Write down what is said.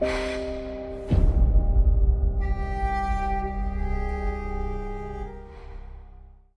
Yeah.